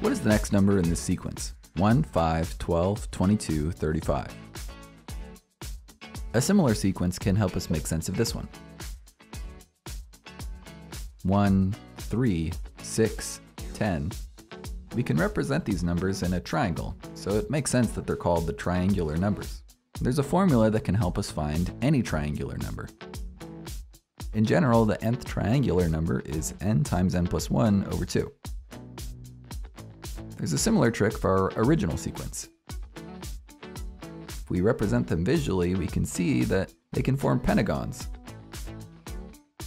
What is the next number in this sequence? 1, 5, 12, 22, 35. A similar sequence can help us make sense of this one. 1, 3, 6, 10. We can represent these numbers in a triangle, so it makes sense that they're called the triangular numbers. There's a formula that can help us find any triangular number. In general, the nth triangular number is n times n plus 1 over 2. There's a similar trick for our original sequence. If we represent them visually, we can see that they can form pentagons.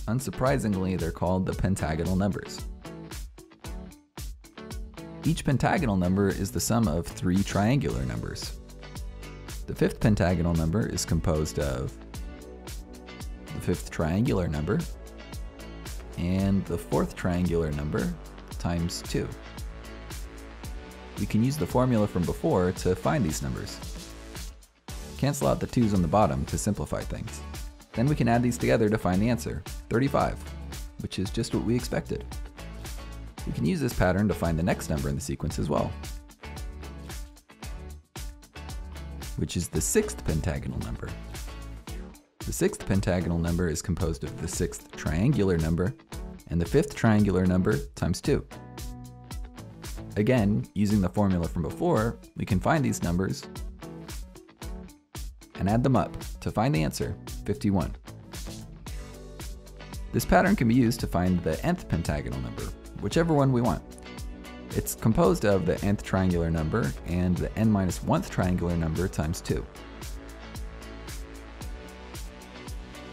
Unsurprisingly, they're called the pentagonal numbers. Each pentagonal number is the sum of three triangular numbers. The fifth pentagonal number is composed of the fifth triangular number and the fourth triangular number times 2. We can use the formula from before to find these numbers. Cancel out the 2's on the bottom to simplify things. Then we can add these together to find the answer, 35, which is just what we expected. We can use this pattern to find the next number in the sequence as well, which is the sixth pentagonal number. The sixth pentagonal number is composed of the sixth triangular number and the fifth triangular number times 2. Again, using the formula from before, we can find these numbers and add them up to find the answer, 51. This pattern can be used to find the nth pentagonal number, whichever one we want. It's composed of the nth triangular number and the n minus 1th triangular number times 2.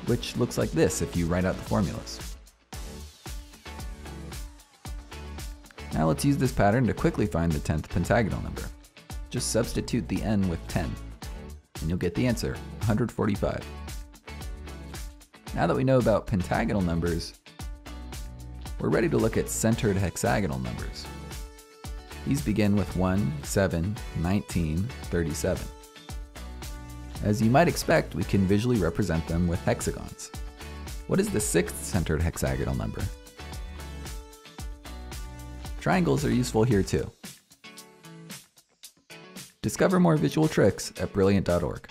Which looks like this if you write out the formulas. Now let's use this pattern to quickly find the 10th pentagonal number. Just substitute the n with 10, and you'll get the answer, 145. Now that we know about pentagonal numbers, we're ready to look at centered hexagonal numbers. These begin with 1, 7, 19, 37. As you might expect, we can visually represent them with hexagons. What is the sixth centered hexagonal number? Triangles are useful here too. Discover more visual tricks at Brilliant.org.